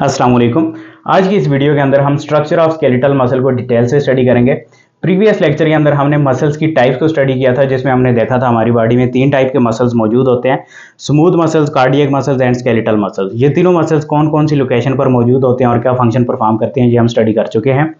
अस्सलाम वालेकुम। आज की इस वीडियो के अंदर हम स्ट्रक्चर ऑफ़ स्केलेटल मसल को डिटेल से स्टडी करेंगे। प्रीवियस लेक्चर के अंदर हमने मसल्स की टाइप्स को स्टडी किया था, जिसमें हमने देखा था हमारी बॉडी में तीन टाइप के मसल्स मौजूद होते हैं। Smooth muscles cardiac muscles and skeletal muscles ये तीनों मसल्स कौन कौन सी लोकेशन पर मौजूद होते हैं और क्या फ़ंक्शन परफॉर्म करते हैं, ये हम स्टडी कर चुके हैं।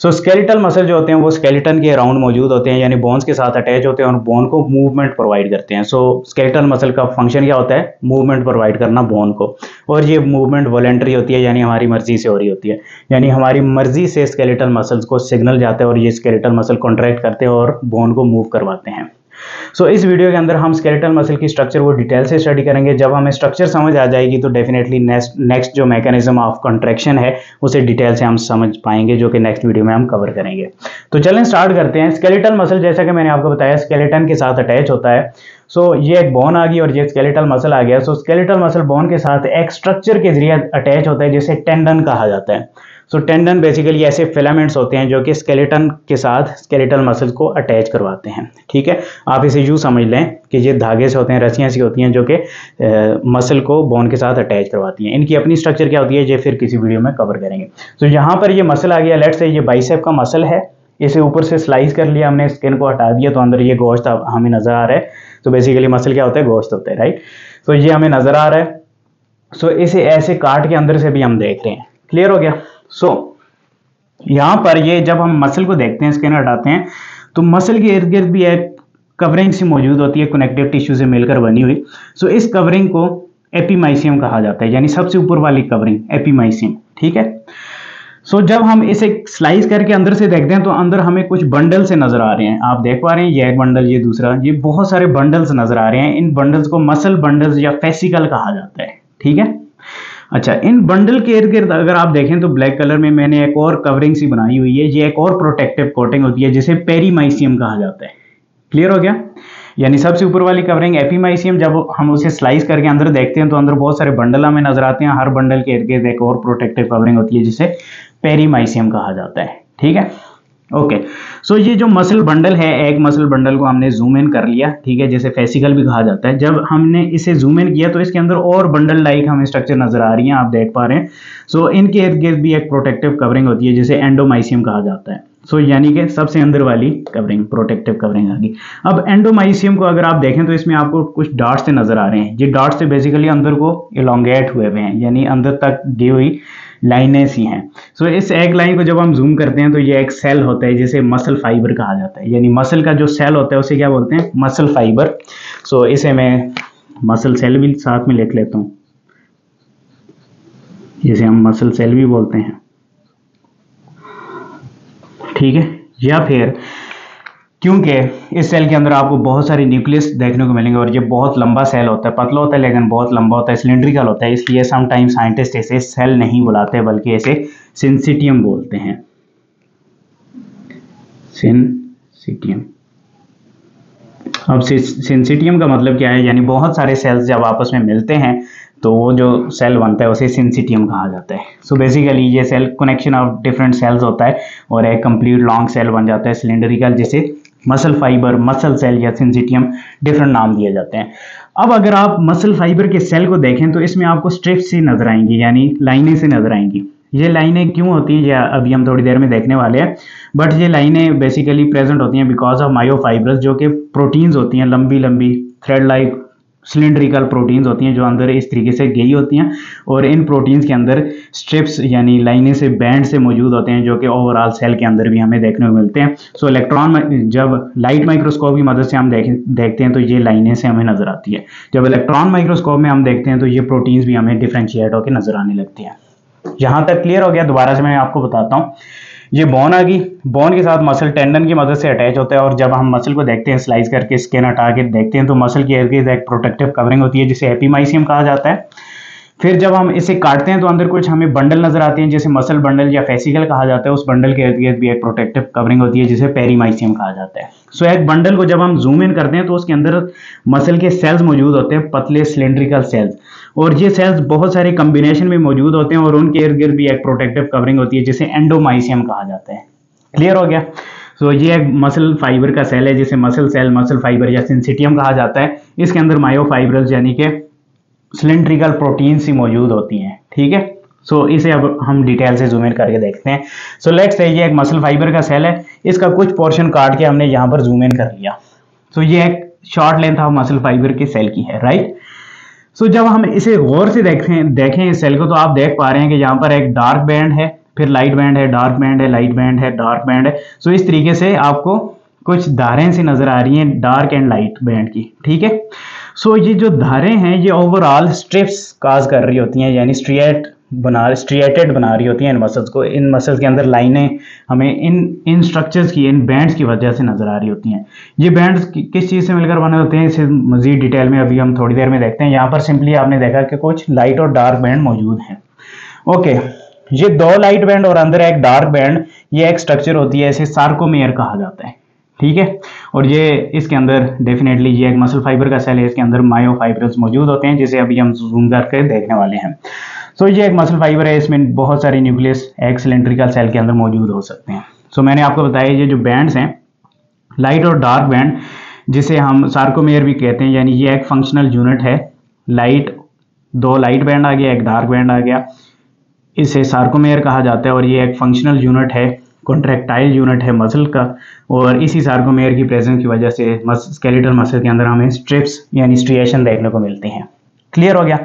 सो स्केलेटल मसल जो होते हैं, वो स्केलेटन के अराउंड मौजूद होते हैं, यानी बोन्स के साथ अटैच होते हैं और बोन को मूवमेंट प्रोवाइड करते हैं। सो स्केलेटल मसल का फ़ंक्शन क्या होता है? मूवमेंट प्रोवाइड करना बोन को। और ये मूवमेंट वॉलेंट्री होती है, यानी हमारी मर्ज़ी से हो रही होती है। यानी हमारी मर्ज़ी से स्केलेटल मसल्स को सिग्नल जाते हैं और ये स्केलेटल मसल कॉन्ट्रैक्ट करते हैं और बोन को मूव करवाते हैं। सो so, इस वीडियो के अंदर हम स्केलेटल मसल की स्ट्रक्चर को डिटेल से स्टडी करेंगे। जब हमें स्ट्रक्चर समझ आ जाएगी तो डेफिनेटली नेक्स्ट नेक्स्ट जो मैकेनिज्म ऑफ़ कॉन्ट्रैक्शन है उसे डिटेल से हम समझ पाएँगे जो कि नेक्स्ट वीडियो में हम कवर करेंगे। तो चलें स्टार्ट करते हैं। स्केलेटल मसल जैसा कि मैंने आपको बताया स्केलेटन के साथ अटैच होता है। सो so, ये एक बोन आ गई और ये स्केलेटल मसल आ गया। सो स्केलेटल मसल बोन के साथ एक स्ट्रक्चर के ज़रिए अटैच होता है जिसे टेंडन कहा जाता है। सो टेंडन बेसिकली ऐसे फिलामेंट्स होते हैं जो कि स्केलेटन के साथ स्केलेटल मसल को अटैच करवाते हैं। ठीक है? आप इसे यूँ समझ लें कि ये धागे से होते हैं, रस्सियाँ सी होती हैं, जो कि मसल को बोन के साथ अटैच करवाती हैं। इनकी अपनी स्ट्रक्चर क्या होती है? ये फिर किसी वीडियो में कवर करेंगे। तो यहाँ पर ये मसल आ गया। लेट से ये बाइसेप का मसल है। इसे ऊपर से स्लाइस कर लिया हमने स्किन को हटा दिया तो अंदर ये गोश्त हमें नज़र आ रहा है। तो बेसिकली मसल क्या होता है? गोश्त होता है राइट तो ये हमें नज़र आ रहा है। सो इसे ऐसे काट के अंदर से भी हम देख रहे हैं। क्लियर हो गया? सो so, यहाँ पर ये जब हम मसल को देखते हैं स्कैनर हटाते हैं तो मसल के इर्द गिर्द भी एक कवरिंग सी मौजूद होती है कनेक्टिव टिश्यू से मिलकर बनी हुई। सो so, इस कवरिंग को एपीमाइसियम कहा जाता है यानी सबसे ऊपर वाली कवरिंग एपीमाइसियम ठीक है? सो so, जब हम इसे स्लाइस करके अंदर से देखते हैं तो अंदर हमें कुछ बंडल से नज़र आ रहे हैं। आप देख पा रहे हैं ये एक बंडल ये दूसरा। ये बहुत सारे बंडल्स नज़र आ रहे हैं। इन बंडल्स को मसल बंडल्स या फेसिकल कहा जाता है ठीक है? अच्छा इन बंडल के इर्द गिर्द अगर आप देखें तो ब्लैक कलर में मैंने एक और कवरिंग सी बनाई हुई है, ये एक और प्रोटेक्टिव कोटिंग होती है, जिसे पेरीमाइसियम कहा जाता है। क्लियर हो गया? यानी सबसे ऊपर वाली कवरिंग एपीमाइसियम जब हम उसे स्लाइस करके अंदर देखते हैं तो अंदर बहुत सारे बंडल हमें नज़र आते हैं, हर बंडल के इर्द गिर्द एक और प्रोटेक्टिव कवरिंग होती है, जिसे पेरीमाइसियम कहा जाता है। ठीक है? ओके सो ये जो मसल बंडल है एक मसल बंडल को हमने जूम इन कर लिया ठीक है? जैसे फेसिकल भी कहा जाता है। जब हमने इसे जूम इन किया तो इसके अंदर और बंडल लाइक हमें स्ट्रक्चर नज़र आ रही है आप देख पा रहे हैं। सो so, इनके इर्द गिर्द भी एक प्रोटेक्टिव कवरिंग होती है जिसे एंडोमाइसियम कहा जाता है। सो so, यानी कि सबसे अंदर वाली कवरिंग प्रोटेक्टिव कवरिंग आ गई। अब एंडोमाइसियम को अगर आप देखें तो इसमें आपको कुछ डार्ट से नज़र आ रहे हैं। ये डार्ट से बेसिकली अंदर को इलोंगेट हुए हुए हैं यानी अंदर तक गई हुई लाइनें सी हैं। सो so, इस एक लाइन को जब हम जूम करते हैं तो ये एक सेल होता है जिसे मसल फाइबर कहा जाता है। यानी मसल का जो सेल होता है उसे क्या बोलते हैं? मसल फाइबर सो इसे मैं मसल सेल भी साथ में लिख लेता हूँ। जिसे हम मसल सेल भी बोलते हैं। ठीक है? या फिर क्योंकि इस सेल के अंदर आपको बहुत सारे न्यूक्लियस देखने को मिलेंगे और ये बहुत लंबा सेल होता है, पतला होता है, लेकिन बहुत लंबा होता है सिलेंड्रिकल होता है, इसलिए समटाइम साइंटिस्ट इसे सेल नहीं बुलाते, बल्कि इसे सिंसिटियम बोलते हैं। सिंसिटियम अब सिंसिटियम का मतलब क्या है? यानी बहुत सारे सेल्स जब आपस में मिलते हैं तो वो जो सेल बनता है, उसे सिंसिटियम कहा जाता है। सो so बेसिकली ये cell connection of different cells होता है और एक कंप्लीट लॉन्ग सेल बन जाता है सिलेंडरिकल जिसे मसल फाइबर मसल सेल या सिंसिटियम डिफरेंट नाम दिए जाते हैं। अब अगर आप मसल फाइबर के सेल को देखें तो इसमें आपको स्ट्रिप से नज़र आएँगी, यानी लाइने से नज़र आएँगी। ये लाइनें क्यों होती हैं, या अभी हम थोड़ी देर में देखने वाले हैं बट ये लाइनें बेसिकली प्रेजेंट होती हैं बिकॉज़ ऑफ़ मायोफाइब्रस जो कि प्रोटीन्स होती हैं लंबी लंबी थ्रेड लाइक सिलेंड्रिकल प्रोटीन्स होती हैं जो अंदर इस तरीके से गई होती हैं और इन प्रोटीन्स के अंदर स्ट्रिप्स यानी लाइनें से बैंड से मौजूद होते हैं जो कि ओवरऑल सेल के अंदर भी हमें देखने को मिलते हैं। सो इलेक्ट्रॉन जब लाइट माइक्रोस्कोप की मदद से हम देख देखते हैं तो ये लाइनें से हमें नज़र आती है। जब इलेक्ट्रॉन माइक्रोस्कोप में हम देखते हैं तो ये प्रोटीन्स भी हमें डिफ्रेंशिएट होकर नज़र आने लगती हैं। यहाँ तक क्लियर हो गया? दोबारा से मैं आपको बताता हूँ। ये बोन आ गई। बोन के साथ मसल टेंडन की मदद से अटैच होता है और जब हम मसल को देखते हैं स्लाइस करके स्किन हटा के देखते हैं तो मसल की एक प्रोटेक्टिव कवरिंग होती है, जिसे एपीमाइसियम कहा जाता है। फिर जब हम इसे काटते हैं तो अंदर कुछ हमें बंडल नज़र आते हैं जैसे मसल बंडल या फेसिकल कहा जाता है। उस बंडल के इर्द गिर्द भी एक प्रोटेक्टिव कवरिंग होती है जिसे पेरीमाइसियम कहा जाता है। सो एक बंडल को जब हम जूम इन करते हैं तो उसके अंदर मसल के सेल्स मौजूद होते हैं पतले सिलेंड्रिकल सेल्स और ये सेल्स बहुत सारे कम्बिनेशन में मौजूद होते हैं और उनके इर्द गिर्द भी एक प्रोटेक्टिव कवरिंग होती है जिसे एंडोमाइसियम कहा जाता है। क्लियर हो गया? सो so, ये एक मसल फाइबर का सेल है जिसे मसल सेल मसल फाइबर या सिंसिटियम कहा जाता है। इसके अंदर मायोफाइब्रस यानी कि सिलेंड्रिकल प्रोटीन सी मौजूद होती हैं ठीक है? सो so, इसे अब हम डिटेल से जूम इन करके देखते हैं। सो लेट से ये एक मसल फाइबर का सेल है इसका कुछ पोर्शन काट के हमने यहाँ पर जूम इन कर लिया। सो so, ये एक short length of muscle fibre के सेल की है राइट सो so, जब हम इसे गौर से देखें देखें इस सेल को तो आप देख पा रहे हैं कि यहाँ पर एक डार्क बैंड है फिर लाइट बैंड है डार्क बैंड है लाइट बैंड है डार्क बैंड है। सो so, इस तरीके से आपको कुछ धारें सी नज़र आ रही हैं डार्क एंड लाइट बैंड की ठीक है? सो so, ये जो धारें हैं ये ओवरऑल स्ट्रिप्स काज कर रही होती हैं यानी स्ट्रिएट बना स्ट्रिएटेड बना रही होती हैं इन मसल्स को। इन मसल्स के अंदर लाइनें हमें इन इन स्ट्रक्चर्स की इन बैंड्स की वजह से नज़र आ रही होती हैं। ये बैंड्स किस चीज़ से मिलकर बने होते हैं इसे मजीद डिटेल में अभी हम थोड़ी देर में देखते हैं। यहाँ पर सिंपली आपने देखा कि कुछ लाइट और डार्क बैंड मौजूद हैं। ओके ये दो लाइट बैंड और अंदर एक डार्क बैंड ये एक स्ट्रक्चर होती है इसे सार्कोमेयर कहा जाता है। ठीक है? और ये इसके अंदर डेफिनेटली ये एक मसल फाइबर का सेल है इसके अंदर मायोफाइब्रल्स मौजूद होते हैं जिसे अभी हम जूम करके देखने वाले हैं। सो so, ये एक मसल फाइबर है इसमें बहुत सारे न्यूक्लियस एक सिलेंड्रिकल सेल के अंदर मौजूद हो सकते हैं। सो so, मैंने आपको बताया ये जो बैंड्स हैं लाइट और डार्क बैंड जिसे हम सार्कोमेयर भी कहते हैं यानी ये एक फंक्शनल यूनिट है। लाइट दो लाइट बैंड आ गया एक डार्क बैंड आ गया। इसे सार्कोमेयर कहा जाता है और ये एक फंक्शनल यूनिट है। कॉन्ट्रेक्टाइल यूनिट है मसल का, और इसी सार्कोमेयर की प्रेजेंस की वजह से स्केलेटल मसल के अंदर हमें स्ट्रिप्स यानी स्ट्रिएशन देखने को मिलती हैं। क्लियर हो गया?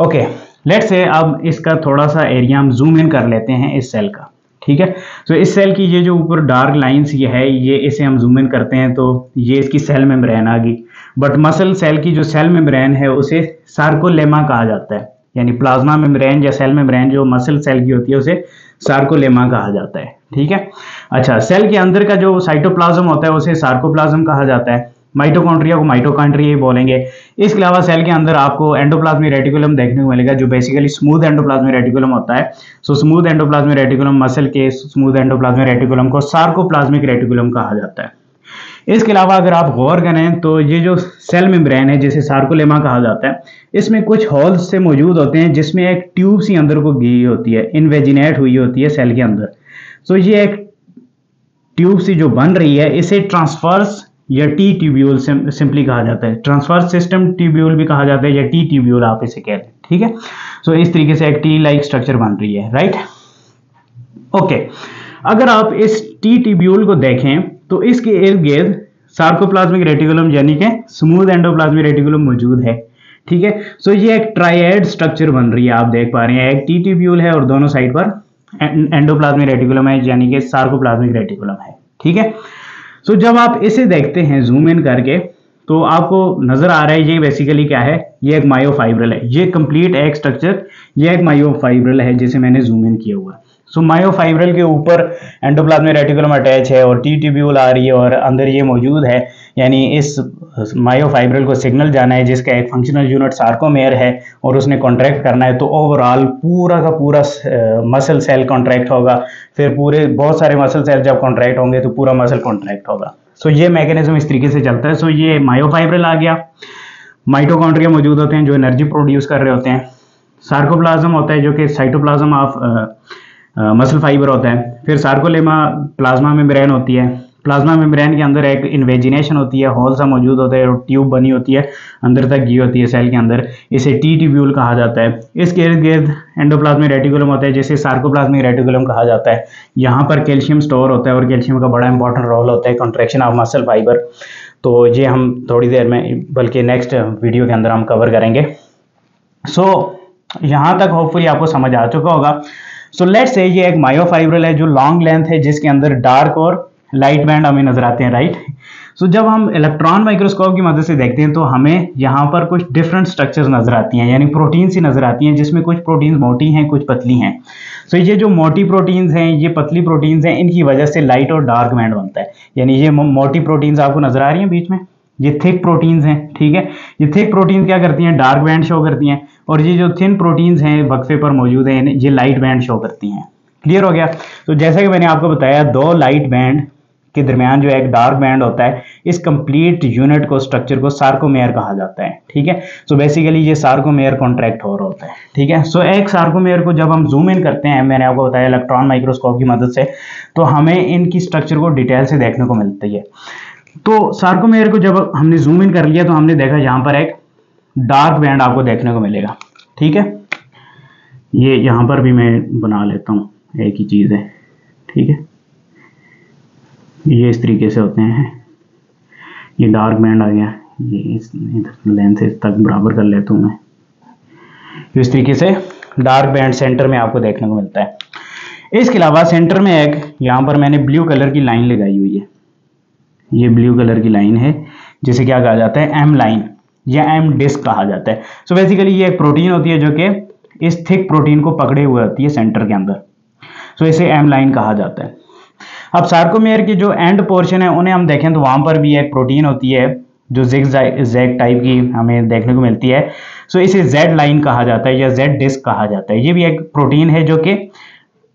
ओके लेट से अब इसका थोड़ा सा एरिया हम जूम इन कर लेते हैं इस सेल का, ठीक है? तो इस सेल की ये जो ऊपर डार्क लाइंस ये है, ये इसे हम जूम इन करते हैं तो ये इसकी सेल मेम्ब्रेन आ गई। बट मसल सेल की जो सेल मेम्ब्रेन है उसे सार्कोलेमा कहा जाता है। यानी प्लाज्मा मेम्ब्रेन या सेल मेम्ब्रेन जो मसल सेल की होती है उसे सार्कोलेमा कहा जाता है। ठीक है? अच्छा सेल के अंदर का जो साइटोप्लाज्म होता है, उसे सार्कोप्लाज्म कहा जाता है। माइटोकॉन्ट्रिया को माइटोकॉन्ट्रिया बोलेंगे। इसके अलावा सेल के अंदर आपको एंडोप्लाज्मिक रेटिकुलम देखने को मिलेगा, जो बेसिकली स्मूथ एंडोप्लाज्मिक रेटिकुलम होता है। So smooth endoplasmic reticulum muscle के स्मूथ एंडोप्लाज्मिक रेटिकुलम को सार्कोप्लाज्मिक रेटिकुलम कहा जाता है। इसके अलावा अगर आप गौर करें तो ये जो सेल मेम्ब्रेन है, जिसे सार्कोलेमा कहा जाता है, इसमें कुछ होल्स से मौजूद होते हैं, जिसमें एक ट्यूब सी अंदर को गई होती है इनवेजिनेट हुई होती है सेल के अंदर। सो ये एक ट्यूब सी जो बन रही है इसे ट्रांसफर्स या टी ट्यूब्यूल सिंपली कहा जाता है। ट्रांसफ़र सिस्टम ट्यूब्यूल भी कहा जाता है या टी ट्यूब्यूल आप इसे कहते हैं ठीक है? सो so, इस तरीके से एक टी लाइक स्ट्रक्चर बन रही है राइट ओके अगर आप इस टी ट्यूब्यूल को देखें तो इसके इर्द गिर्द सार्कोप्लाज्मिक रेटिकुलम यानी कि स्मूथ एंडोप्लाज्मिक रेटिकुलम मौजूद है ठीक है? सो so, ये एक ट्राइड स्ट्रक्चर बन रही है आप देख पा रहे हैं। एक टी ट्यूब्यूल है और दोनों साइड पर एंडोप्लाज्मिक रेटिकुलम है यानी कि सार्कोप्लाज्मिक रेटिकुलम है। ठीक है? सो so, जब आप इसे देखते हैं जूम इन करके तो आपको नज़र आ रहा है ये बेसिकली क्या है? ये एक मायोफाइब्रल है। ये कंप्लीट एक स्ट्रक्चर ये एक मायोफाइब्रल है जिसे मैंने जूम इन किया हुआ। सो मायोफाइब्रल के ऊपर एंडोप्लाज्मिक रेटिकुलम अटैच है और टी ट्यूब्यूल आ रही है और अंदर ये मौजूद है। यानी इस मायोफाइब्रल को सिग्नल जाना है जिसका एक फंक्शनल यूनिट सार्कोमेयर है और उसने कॉन्ट्रैक्ट करना है। तो ओवरऑल पूरा का पूरा मसल सेल कॉन्ट्रैक्ट होगा। फिर पूरे बहुत सारे मसल सेल जब कॉन्ट्रैक्ट होंगे तो पूरा मसल कॉन्ट्रैक्ट होगा। सो so, ये मैकेनिज्म इस तरीके से चलता है। सो so, ये मायोफाइब्रल आ गया। माइटोकॉन्ड्रिया मौजूद होते हैं जो एनर्जी प्रोड्यूस कर रहे होते हैं। सार्कोप्लाज्म होता है जो कि साइटोप्लाज्म ऑफ़ मसल फाइबर होता है। फिर सार्कोलेमा प्लाज्मा मेम्ब्रेन होती है। प्लाज्मा मेम्ब्रेन के अंदर एक इन्वेजिनेशन होती है। हॉल सा मौजूद होता है और ट्यूब बनी होती है। अंदर तक गई होती है सेल के अंदर। इसे टी ट्यूब्यूल कहा जाता है। इसके इर्द गिर्द एंडोप्लाज्मिक रेटिकुलम होता है जिसे सार्कोप्लाज्मिक रेटिकुलम कहा जाता है। यहाँ पर कैल्शियम स्टोर होता है और कैल्शियम का बड़ा इंपॉर्टेंट रोल होता है कॉन्ट्रेक्शन ऑफ़ मसल फाइबर तो ये हम थोड़ी देर में बल्कि नेक्स्ट वीडियो के अंदर हम कवर करेंगे। सो so, यहाँ तक होपफुली आपको समझ आ चुका होगा। सो लेट से ये एक मायोफाइब्रल है जो लॉन्ग लेंथ है जिसके अंदर डार्क और लाइट बैंड हमें नज़र आते हैं राइट सो so, जब हम इलेक्ट्रॉन माइक्रोस्कोप की मदद से देखते हैं तो हमें यहाँ पर कुछ डिफरेंट स्ट्रक्चर्स नज़र आती हैं यानी प्रोटीन सी नज़र आती हैं जिसमें कुछ प्रोटीन्स मोटी हैं कुछ पतली हैं। सो so, ये जो मोटी प्रोटीन्स हैं ये पतली प्रोटीन्स हैं इनकी वजह से लाइट और डार्क बैंड बनता है। यानी ये मोटी प्रोटीन्स आपको नज़र आ रही हैं बीच में? ये थिक प्रोटीन्स हैं ठीक है? ये थिक प्रोटीन क्या करती हैं? डार्क बैंड शो करती हैं। और ये जो थिन प्रोटीन्स हैं, वक्फे पर मौजूद हैं, ये लाइट बैंड शो करती हैं। क्लियर हो गया? तो जैसा कि मैंने आपको बताया, दो लाइट बैंड के दरमियान जो एक डार्क बैंड होता है, इस कंप्लीट यूनिट को स्ट्रक्चर को सार्कोमेयर कहा जाता है, ठीक है? सो बेसिकली ये सार्कोमेयर कॉन्ट्रैक्ट हो रहा होता है, ठीक है? सो एक सार्कोमेयर को जब हम जूम इन करते हैं, मैंने आपको बताया इलेक्ट्रॉन माइक्रोस्कोप की मदद से तो हमें इनकी स्ट्रक्चर को डिटेल से देखने को मिलती है। तो सार्कोमेयर को जब हमने जूम इन कर लिया तो हमने देखा यहाँ पर एक डार्क बैंड आपको देखने को मिलेगा। ठीक है? ये यहाँ पर भी मैं बना लेता हूँ, एक ही चीज़। है ठीक है? ये इस तरीके से होते हैं। ये डार्क बैंड आ गया। ये इस लेंथ से तक बराबर कर लेता हूँ मैं। इस तरीके से डार्क बैंड सेंटर में आपको देखने को मिलता है। इसके अलावा सेंटर में एक, यहाँ पर मैंने ब्लू कलर की लाइन लगाई हुई है। ये ब्लू कलर की लाइन है, जिसे क्या कहा जाता है? M line. या एम डिस्क कहा जाता है। सो so बेसिकली ये एक प्रोटीन होती है जो कि इस थिक प्रोटीन को पकड़े हुए होती है सेंटर के अंदर। सो so इसे एम लाइन कहा जाता है। अब सार्कोमेयर की जो एंड पोर्शन है, उन्हें हम देखें तो वहाँ पर भी एक प्रोटीन होती है, जो जिग जैग टाइप की हमें देखने को मिलती है। सो इसे जेड लाइन कहा जाता है या जेड डिस्क कहा जाता है। ये भी एक प्रोटीन है जो कि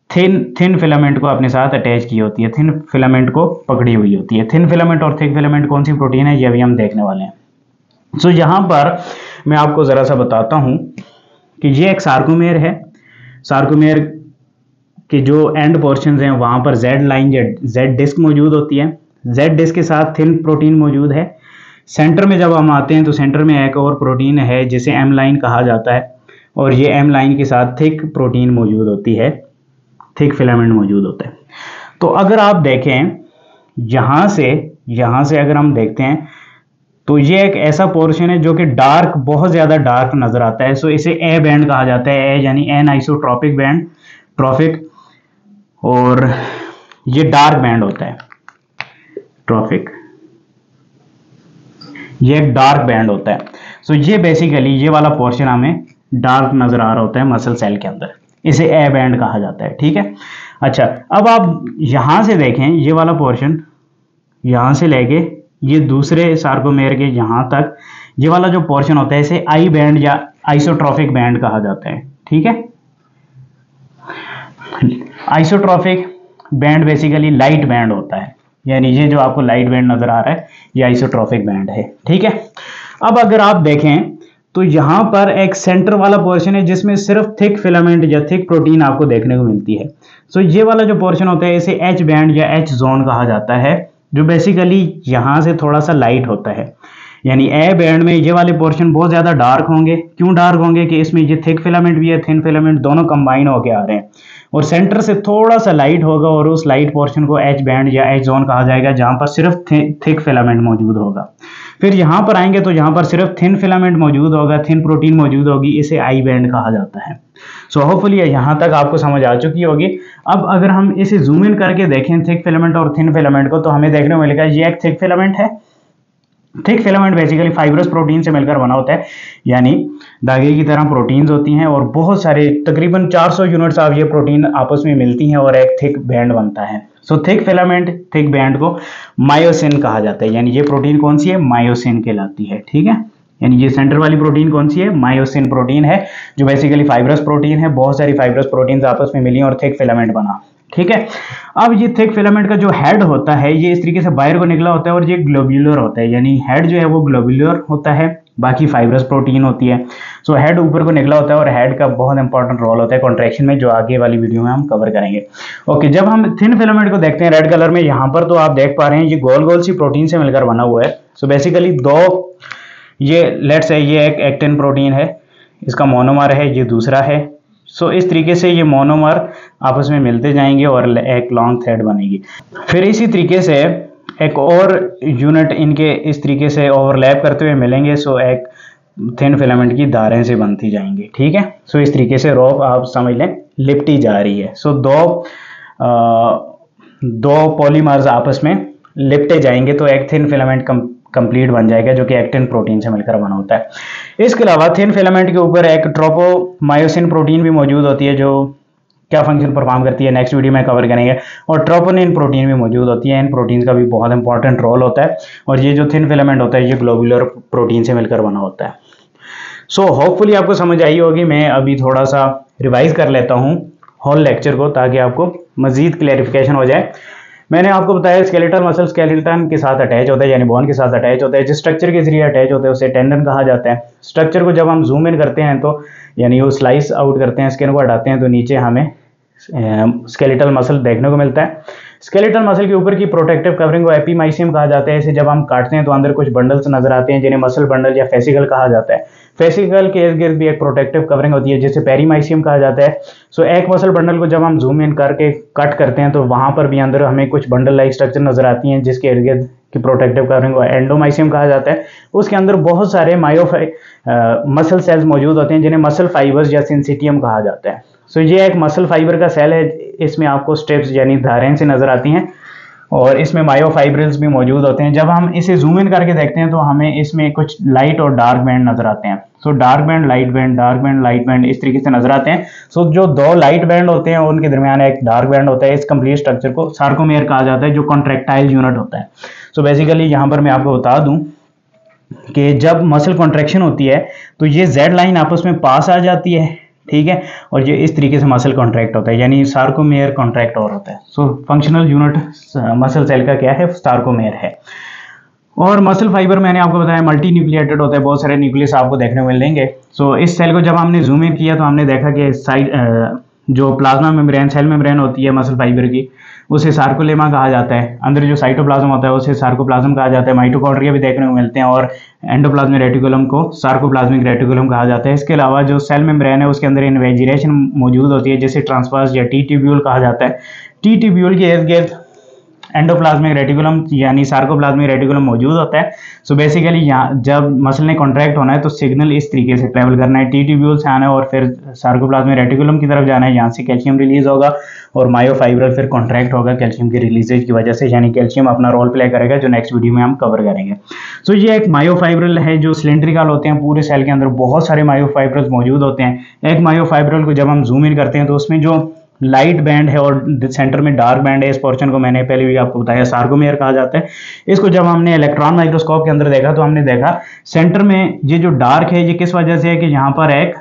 थिन थिन फिलामेंट को अपने साथ अटैच की होती है। थिन फिलामेंट को पकड़ी हुई होती है। थिन फिलामेंट और थिक फिलामेंट कौन सी प्रोटीन है, ये भी हम देखने वाले हैं। सो यहाँ पर मैं आपको ज़रा सा बताता हूँ कि ये एक सार्कोमेयर है। सार्कोमेयर के जो एंड पोर्शन हैं, वहाँ पर जेड लाइन या जेड डिस्क मौजूद होती है। जेड डिस्क के साथ थिन प्रोटीन मौजूद है। सेंटर में जब हम आते हैं तो सेंटर में एक और प्रोटीन है, जिसे एम लाइन कहा जाता है। और ये एम लाइन के साथ थिक प्रोटीन मौजूद होती है। थिक फिलामेंट मौजूद होता है। तो अगर आप देखें, यहाँ से यहाँ से अगर हम देखते हैं तो ये एक ऐसा पोर्शन है जो कि डार्क बहुत ज़्यादा डार्क नज़र आता है। सो इसे ए बैंड कहा जाता है। ए यानी एन आइसोट्रॉपिक बैंड ट्रॉफिक और ये डार्क बैंड होता है। ट्रॉफिक ये एक डार्क बैंड होता है। सो so, ये बेसिकली ये वाला पोर्शन हमें डार्क नज़र आ रहा होता है मसल सेल के अंदर। इसे ए बैंड कहा जाता है, ठीक है? अच्छा अब आप यहाँ से देखें, ये वाला पोर्शन यहाँ से लेके ये दूसरे सार्कोमेयर के यहाँ तक, ये वाला जो पोर्शन होता है, इसे आई बैंड या आइसोट्रॉफिक बैंड कहा जाता है, ठीक है? Isotropic band basically light band होता है, यानी ये जो आपको लाइट बैंड नज़र आ रहा है, ये आइसोट्रॉफिक बैंड है, ठीक है? अब अगर आप देखें तो यहाँ पर एक सेंटर वाला पोर्शन है, जिसमें सिर्फ़ थिक फिलामेंट या थिक प्रोटीन आपको देखने को मिलती है। सो ये वाला जो पोर्शन होता है, इसे एच बैंड या एच जोन कहा जाता है। जो बेसिकली यहाँ से थोड़ा सा लाइट होता है। यानी ए बैंड में ये वाले पोर्शन बहुत ज़्यादा डार्क होंगे। क्यों डार्क होंगे कि इसमें ये थिक फिलामेंट भी है थिन फिलामेंट दोनों कंबाइन होके आ रहे हैं। और सेंटर से थोड़ा सा लाइट होगा और उस लाइट पोर्शन को एच बैंड या एच जोन कहा जाएगा, जहाँ पर सिर्फ़ थिक फिलामेंट मौजूद होगा। फिर यहाँ पर आएँगे तो यहाँ पर सिर्फ़ थिन फिलामेंट मौजूद होगा, थिन प्रोटीन मौजूद होगी, इसे आई बैंड कहा जाता है। सो होपफुली यहाँ तक आपको समझ आ चुकी होगी। अब अगर हम इसे जूम इन करके देखें थिक फिलामेंट और थिन फिलामेंट को तो हमें देखने को मिलेगा, ये एक थिक फिलामेंट है। Thick filament basically fibrous protein से मिलकर बना होता है। यानी धागे की तरह प्रोटीन्स होती हैं और बहुत सारे, तकरीबन 400 यूनिट्स ऑफ़ ये प्रोटीन आपस में मिलती हैं और एक थिक बैंड बनता है। So thick filament thick band को मायोसिन कहा जाता है। यानी ये प्रोटीन कौन सी है? मायोसिन कहलाती है। ठीक है? यानी ये सेंटर वाली प्रोटीन कौन सी है? मायोसिन प्रोटीन है, जो बेसिकली फाइब्रस प्रोटीन है। बहुत सारी फाइब्रस प्रोटीन आपस में मिली और थिक फिलामेंट बना। ठीक है? अब ये थिक फिलामेंट का जो हेड होता है, ये इस तरीके से बाहर को निकला होता है और ये ग्लोब्यूलर होता है। यानी हेड जो है वो ग्लोब्यूलर होता है। बाकी फाइब्रस प्रोटीन होती है। सो हेड ऊपर को निकला होता है और हेड का बहुत इंपॉर्टेंट रोल होता है कॉन्ट्रेक्शन में जो आगे वाली वीडियो में हम कवर करेंगे। ओके okay, जब हम थिन फिलामेंट को देखते हैं रेड कलर में यहाँ पर तो आप देख पा रहे हैं ये गोल गोल सी प्रोटीन से मिलकर बना हुआ है। सो so, बेसिकली दो ये लेट्स है ये एक एक्टिन प्रोटीन है इसका मोनोमर है ये दूसरा है। सो so, इस तरीके से ये मोनोमर आपस में मिलते जाएँगे और एक लॉन्ग थ्रेड बनेगी। फिर इसी तरीके से एक और यूनिट इनके इस तरीके से ओवरलैप करते हुए मिलेंगे सो एक थिन फिलामेंट की धारें से बनती जाएँगी ठीक है? सो इस तरीके से रोप आप समझ लें लिपटी जा रही है। सो दो आ, दो पॉलीमर्स आपस में लिपटे जाएँगे तो एक थिन फिलामेंट कम कंप्लीट बन जाएगा जो कि एक्टिन प्रोटीन से मिलकर बना होता है। इसके अलावा थिन फिलामेंट के ऊपर एक ट्रोपोमायोसिन प्रोटीन भी मौजूद होती है जो क्या फ़ंक्शन परफॉर्म करती है? नेक्स्ट वीडियो में कवर करेंगे। और ट्रोपोनिन प्रोटीन भी मौजूद होती है। इन प्रोटीन का भी बहुत इंपॉर्टेंट रोल होता है। और ये जो थिन फिलामेंट होता है ये ग्लोबुलर प्रोटीन से मिलकर बना होता है। सो so, होपफुली आपको समझ आई होगी। मैं अभी थोड़ा सा रिवाइज कर लेता हूँ होल लेक्चर को ताकि आपको मजीद क्लैरिफिकेशन हो जाए। मैंने आपको बताया स्केलेटल मसल स्केलेटन के साथ अटैच होता है यानी बोन के साथ अटैच होता है। जिस स्ट्रक्चर के ज़रिए अटैच होता है उसे टेंडन कहा जाता है। स्ट्रक्चर को जब हम जूम इन करते हैं तो यानी वो स्लाइस आउट करते हैं स्किन को हटाते हैं तो नीचे हमें स्केलेटल मसल देखने को मिलता है। स्केलेटल मसल के ऊपर की प्रोटेक्टिव कवरिंग को एपीमाइसियम कहा जाता है। इसे जब हम काटते हैं तो अंदर कुछ बंडल्स नज़र आते हैं, जिन्हें मसल बंडल या फेसिकल कहा जाता है। फेसिकल के इर्द गिर्द भी एक प्रोटेक्टिव कवरिंग होती है, जिसे पेरीमाइसियम कहा जाता है। सो एक मसल बंडल को जब हम जूम इन करके कट करते हैं तो वहाँ पर भी अंदर हमें कुछ बंडल लाइक स्ट्रक्चर नज़र आती हैं, जिसके इर्द गिर्द की प्रोटेक्टिव कवरिंग को एंडोमाइसियम कहा जाता है। उसके अंदर बहुत सारे मायोफाई मसल सेल्स मौजूद होते हैं, जिन्हें मसल फाइबर्स या सिंसिटियम कहा जाता है। सो ये एक मसल फाइबर का सेल है इसमें आपको स्टेप्स यानी धारें से नज़र आती हैं और इसमें मायोफाइब्रिल्स भी मौजूद होते हैं। जब हम इसे जूम इन करके देखते हैं तो हमें इसमें कुछ लाइट और डार्क बैंड नज़र आते हैं। So dark band light band dark band light band इस तरीके से नज़र आते हैं। सो so, जो दो लाइट बैंड होते हैं उनके दरमियान एक डार्क बैंड होता है। इस कंप्लीट स्ट्रक्चर को सार्कोमेयर कहा जाता है जो कॉन्ट्रेक्टाइल यूनिट होता है। सो बेसिकली यहाँ पर मैं आपको बता दूँ कि जब मसल कॉन्ट्रेक्शन होती है तो ये जेड लाइन आपस में पास आ जाती है। ठीक है? और ये इस तरीके से मसल कॉन्ट्रैक्ट होता है, यानी सार्कोमेयर कॉन्ट्रैक्ट और होता है। So functional unit muscle cell का क्या है? सार्कोमेयर है। और मसल फाइबर मैंने आपको बताया मल्टी न्यूक्लिएटेड होता है, बहुत सारे न्यूक्लियस आपको देखने को मिलेंगे सो इस सेल को जब हमने जूम इन किया तो हमने देखा कि साइड जो प्लाज्मा मेम्ब्रेन सेल मेम्ब्रेन होती है मसल फाइबर की, उसे सार्कोलेमा कहा जाता है। अंदर जो साइटोप्लाज्म होता है, उसे सार्कोप्लाज्म कहा जाता है। माइटोकॉन्ड्रिया भी देखने को मिलते हैं और एंडोप्लाज्मिक रेटिकुलम को सार्कोप्लाज्मिक रेटिकुलम कहा जाता है। इसके अलावा जो सेल मेम्ब्रेन है, उसके अंदर इन्वेजिनेशन मौजूद होती है, जिसे ट्रांसफर्स या टी ट्यूब्यूल कहा जाता है। टी ट्यूब्यूल के इर्द गिर्द एंडोप्लाज्मिक रेटिकुलम यानी सार्कोप्लाज्मिक रेटिकुलम मौजूद होता है। सो बेसिकली यहाँ जब मसल ने कॉन्ट्रैक्ट होना है तो सिग्नल इस तरीके से ट्रेवल करना है। टी ट्यूब्यूल से आना है और फिर सार्कोप्लाज्मिक रेटिकुलम की तरफ़ जाना है। यहाँ से कैल्शियम रिलीज़ होगा और मायोफाइब्रल फिर कॉन्ट्रैक्ट होगा कैल्शियम की रिलीजेज की वजह से यानी कैल्शियम अपना रोल प्ले करेगा जो नेक्स्ट वीडियो में हम कवर करेंगे। सो so, ये एक मायोफाइब्रल है जो सिलेंड्रिकल होते हैं। पूरे सेल के अंदर बहुत सारे मायोफाइब्रल मौजूद होते हैं। एक मायोफाइब्रल को जब हम जूम इन करते हैं तो उसमें जो लाइट बैंड है और सेंटर में डार्क बैंड है। इस पोर्शन को मैंने पहले भी आपको बताया सार्गोमेयर कहा जाता है। इसको जब हमने इलेक्ट्रॉन माइक्रोस्कोप के अंदर देखा तो हमने देखा, सेंटर में ये जो डार्क है, ये किस वजह से है कि यहाँ पर एक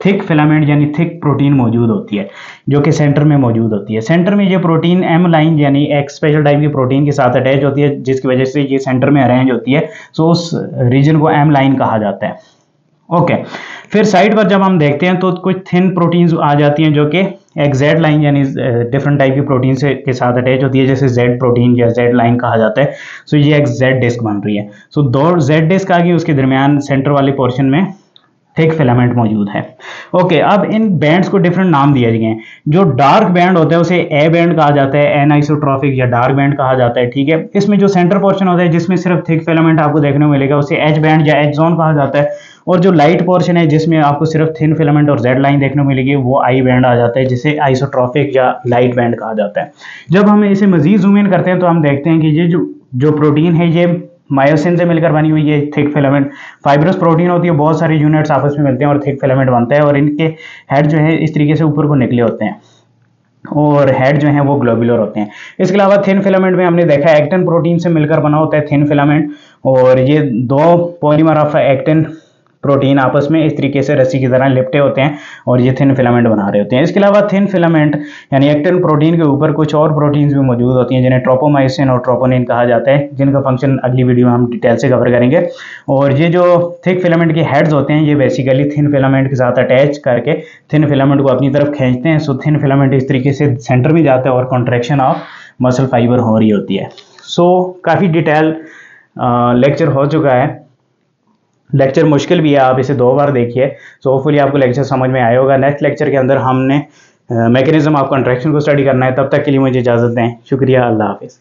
थिक फिलामेंट यानी थिक प्रोटीन मौजूद होती है, जो कि सेंटर में मौजूद होती है। सेंटर में ये प्रोटीन एम लाइन यानी एक स्पेशल टाइप की प्रोटीन के साथ अटैच होती है, जिसकी वजह से ये सेंटर में अरेंज होती है। सो उस रीजन को एम लाइन कहा जाता है। ओके फिर साइड पर जब हम देखते हैं तो कुछ थिन प्रोटीन्स आ जाती हैं, जो कि एक जेड लाइन यानी डिफरेंट टाइप की प्रोटीन से के साथ अटैच होती है जैसे जेड प्रोटीन या जेड लाइन कहा जाता है। सो ये एक जेड डिस्क बन रही है। सो दो जेड डिस्क आ गई उसके दरमियान सेंटर वाले पोर्शन में थिक फिलामेंट मौजूद है। ओके okay, अब इन बैंड्स को डिफरेंट नाम दिए गए हैं। जो डार्क बैंड होता है उसे ए बैंड कहा जाता है एन आइसोट्रॉफिक या डार्क बैंड कहा जाता है ठीक है? इसमें जो सेंटर पोर्शन होता है जिसमें सिर्फ़ थिक फिलामेंट आपको देखने को मिलेगा उसे एच बैंड या एच जोन कहा जाता है। और जो लाइट पोर्शन है, जिसमें आपको सिर्फ़ थिन फिलामेंट और जेड लाइन देखने को मिलेगी, वो आई बैंड आ जाता है, जिसे आइसोट्रॉफिक या लाइट बैंड कहा जाता है। जब हम इसे मजीद जूम इन करते हैं तो हम देखते हैं कि ये जो जो प्रोटीन है, ये मायोसिन से मिलकर बनी हुई है थिक फिलामेंट फाइब्रस प्रोटीन होती है, बहुत सारे यूनिट्स आपस में मिलते हैं और थिक फिलामेंट बनता है और इनके हेड जो है, इस तरीके से ऊपर को निकले होते हैं और हेड जो है, वो ग्लोबुलर होते हैं। इसके अलावा थिन फिलामेंट में हमने देखा एक्टिन प्रोटीन से मिलकर बना होता है थिन फिलामेंट और ये दो पॉलीमर ऑफ़ एक्टिन प्रोटीन आपस में इस तरीके से रस्सी की तरह लिपटे होते हैं और ये थिन फिलामेंट बना रहे होते हैं। इसके अलावा थिन फिलामेंट, यानी एक्टिन प्रोटीन के ऊपर कुछ और प्रोटीन्स भी मौजूद होती हैं, जिन्हें ट्रोपोमाइसिन और ट्रोपोनिन कहा जाता है, जिनका फ़ंक्शन अगली वीडियो में हम डिटेल से कवर करेंगे। और ये जो थिक फिलामेंट के हेड्स होते हैं, ये बेसिकली थिन फिलामेंट के साथ अटैच करके थिन फिलामेंट को अपनी तरफ़ खींचते हैं। सो थिन फिलामेंट इस तरीके से सेंटर में जाता है और कॉन्ट्रेक्शन ऑफ़ मसल फाइबर हो रही होती है। सो काफ़ी डिटेल लेक्चर हो चुका है। लेक्चर मुश्किल भी है, आप इसे दो बार देखिए। सो होपफुली आपको लेक्चर समझ में आया होगा। नेक्स्ट लेक्चर के अंदर हमने मैकेनिज्म ऑफ़ कंट्रैक्शन को स्टडी करना है। तब तक के लिए मुझे इजाज़त दें। शुक्रिया, अल्लाह हाफिज़।